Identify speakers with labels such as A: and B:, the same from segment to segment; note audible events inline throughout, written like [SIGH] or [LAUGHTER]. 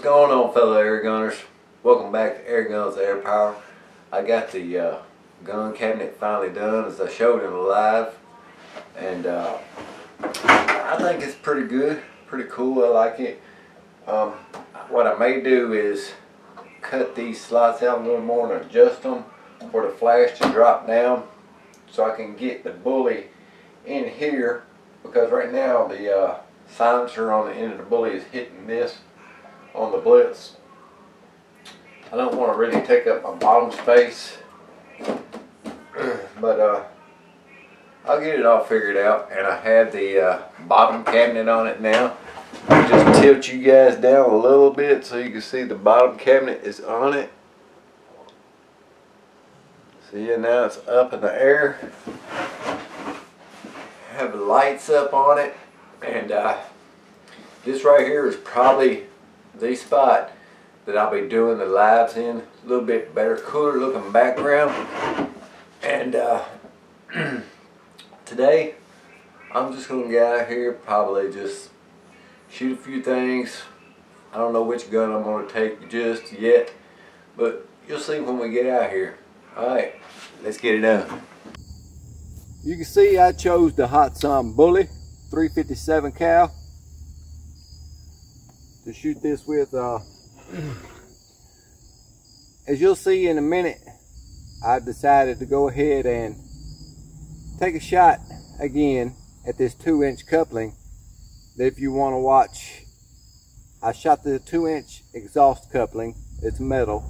A: What's going on fellow air gunners? Welcome back to Air Guns Air Power. I got the uh, gun cabinet finally done as I showed it live and uh, I think it's pretty good, pretty cool, I like it. Um, what I may do is cut these slots out a little more and adjust them for the flash to drop down so I can get the bully in here because right now the uh, silencer on the end of the bully is hitting this on the blitz. I don't want to really take up my bottom space [CLEARS THROAT] but uh, I'll get it all figured out and I have the uh, bottom cabinet on it now. I'll just tilt you guys down a little bit so you can see the bottom cabinet is on it. See now it's up in the air. Have lights up on it and uh, this right here is probably the spot that I'll be doing the lives in. A little bit better, cooler looking background. And uh, [CLEARS THROAT] today, I'm just going to get out here, probably just shoot a few things. I don't know which gun I'm going to take just yet, but you'll see when we get out here. Alright, let's get it done. You can see I chose the Hatsan Bully 357 cal to shoot this with. Uh, as you'll see in a minute, I've decided to go ahead and take a shot again at this two inch coupling if you want to watch I shot the two inch exhaust coupling it's metal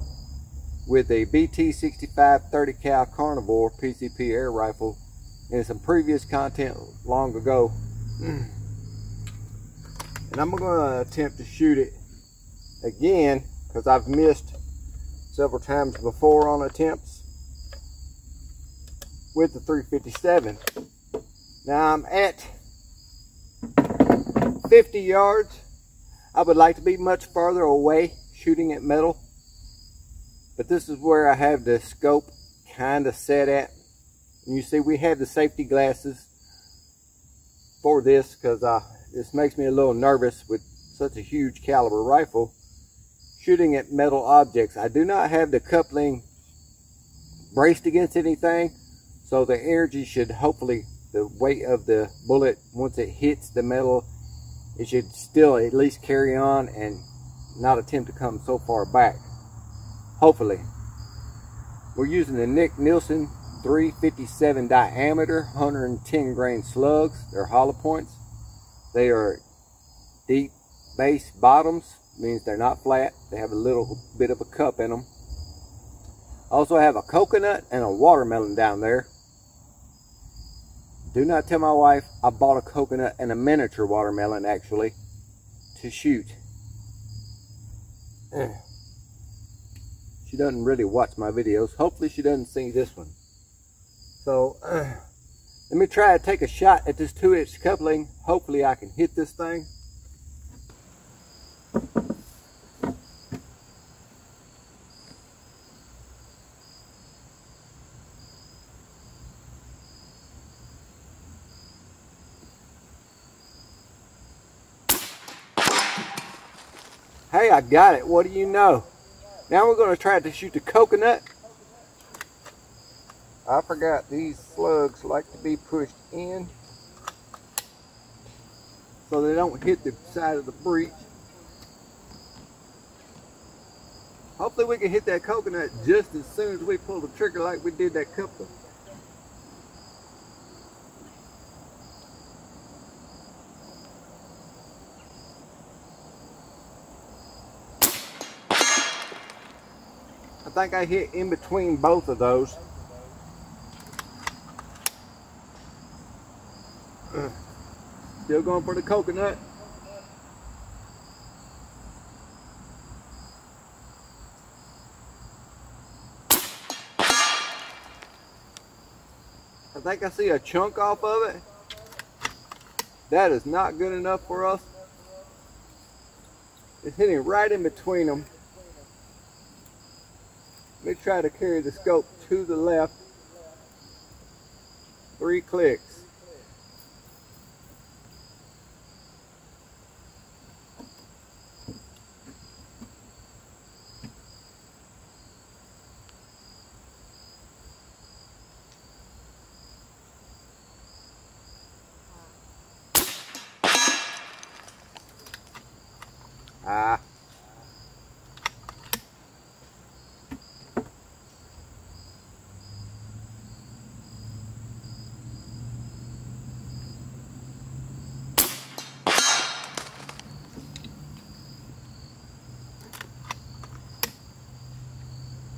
A: with a BT65 30 cal carnivore PCP air rifle in some previous content long ago and I'm going to attempt to shoot it again because I've missed several times before on attempts with the 357. Now I'm at 50 yards. I would like to be much farther away shooting at metal. But this is where I have the scope kind of set at. And you see we have the safety glasses for this because uh, this makes me a little nervous with such a huge caliber rifle shooting at metal objects. I do not have the coupling braced against anything so the energy should hopefully, the weight of the bullet, once it hits the metal, it should still at least carry on and not attempt to come so far back. Hopefully. We're using the Nick Nielsen 357 diameter, 110 grain slugs. They're hollow points. They are deep base bottoms, means they're not flat. They have a little bit of a cup in them. Also I have a coconut and a watermelon down there. Do not tell my wife I bought a coconut and a miniature watermelon actually to shoot. She doesn't really watch my videos. Hopefully she doesn't see this one. So uh, let me try to take a shot at this two inch coupling. Hopefully I can hit this thing. Hey, I got it. What do you know? Now we're going to try to shoot the coconut. I forgot these slugs like to be pushed in so they don't hit the side of the breech. Hopefully we can hit that coconut just as soon as we pull the trigger like we did that couple. I think I hit in between both of those. Uh, still going for the coconut. I think I see a chunk off of it. That is not good enough for us. It's hitting right in between them. Let me try to carry the scope to the left. Three clicks. Ah.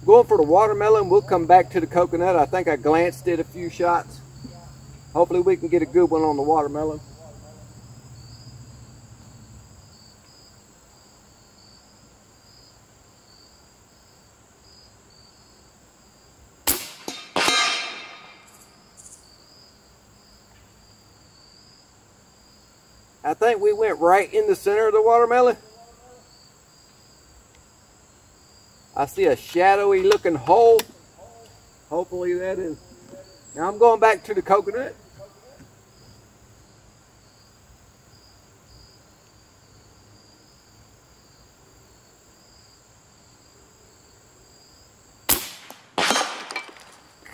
A: Going for the watermelon, we'll come back to the coconut. I think I glanced at a few shots. Hopefully we can get a good one on the watermelon. Think we went right in the center of the watermelon. I see a shadowy looking hole. Hopefully that is. Now I'm going back to the coconut.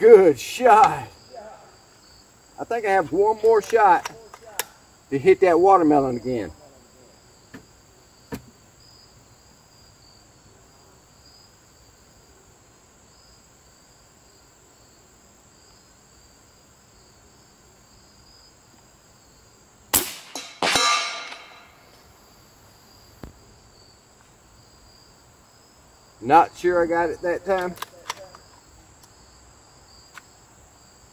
A: Good shot. I think I have one more shot to hit that watermelon again. Not sure I got it that time.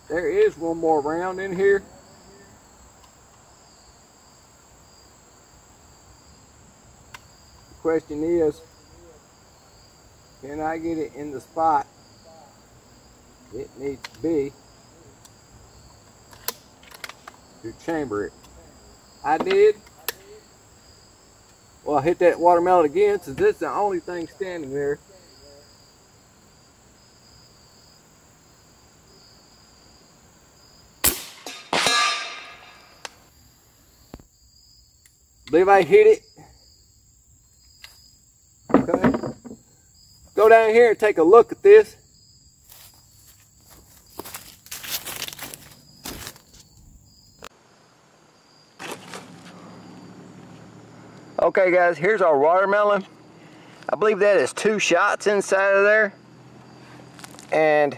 A: There is one more round in here. Question is, can I get it in the spot it needs to be to chamber it? I did. Well, I hit that watermelon again since it's the only thing standing there. believe I hit it. Okay. Go down here and take a look at this. Okay guys, here's our watermelon. I believe that is two shots inside of there. And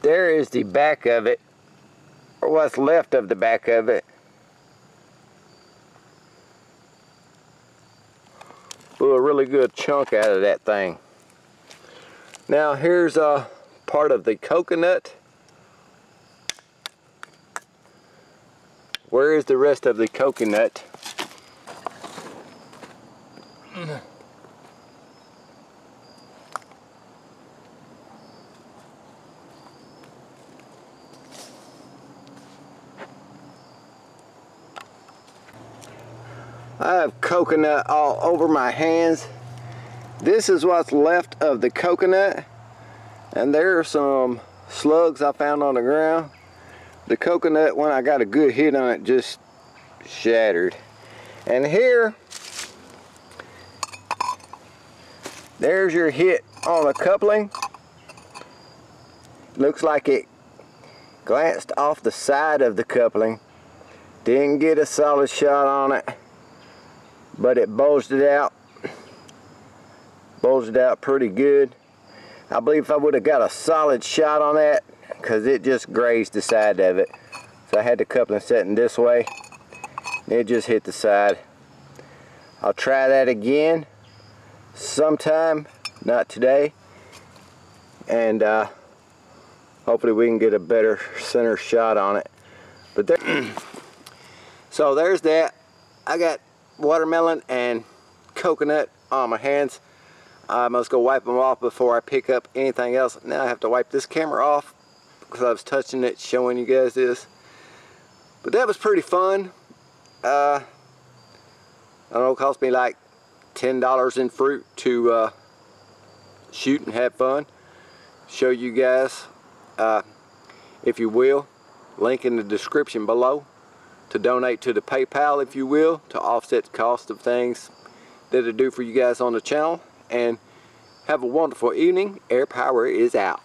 A: there is the back of it, or what's left of the back of it. Blew a really good chunk out of that thing. Now here's a part of the coconut. Where is the rest of the coconut? [CLEARS THROAT] I have coconut all over my hands. This is what's left of the coconut. And there are some slugs I found on the ground. The coconut, when I got a good hit on it, just shattered. And here, there's your hit on the coupling. Looks like it glanced off the side of the coupling. Didn't get a solid shot on it but it bulged it out bulged it out pretty good. I believe if I would have got a solid shot on that because it just grazed the side of it. So I had the coupling setting this way. It just hit the side. I'll try that again sometime not today. And uh, hopefully we can get a better center shot on it. But there [CLEARS THROAT] so there's that. I got watermelon and coconut on my hands. I must go wipe them off before I pick up anything else. Now I have to wipe this camera off because I was touching it, showing you guys this. But that was pretty fun. Uh, I don't know, it cost me like $10 in fruit to uh, shoot and have fun. Show you guys, uh, if you will, link in the description below to donate to the PayPal, if you will, to offset the cost of things that I do for you guys on the channel. And have a wonderful evening. Air Power is out.